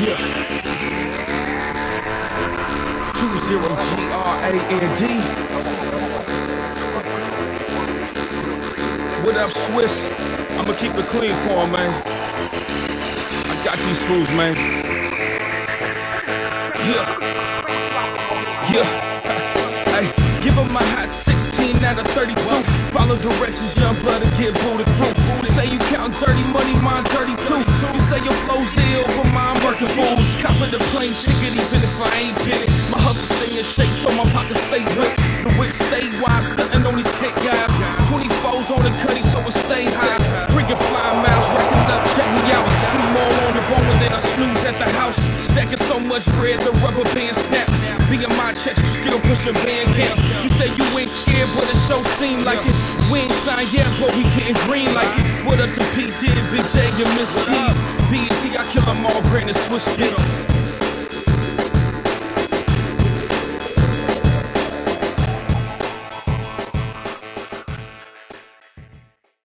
Yeah. Two zero G R A N D. What up, Swizz? I'ma keep it clean for him, man. I got these fools, man. Yeah. Yeah. Hey, give him a hot 16 out of 32. Follow directions, young blood, and get booted through. Say you count dirty money, mine dirty too. Plane ticket, even if I ain't get it. My hustle stay in shape, so my pocket stay wet. The wit stay wide, stunting on these cake guys. 24s on the cutty, so it stay high. Freaking flying miles, racking up, check me out. Sleep more on the bone, and then I snooze at the house. Stacking so much bread, the rubber band snap. Being my checks, you still pushing band camp. You say you ain't scared, but it show seem like it. We ain't signed yet, but we getting green like it. What up to P. Diddy, Big J, and Miss Keys? BET, I kill them all, Brandon Swizz Beatz.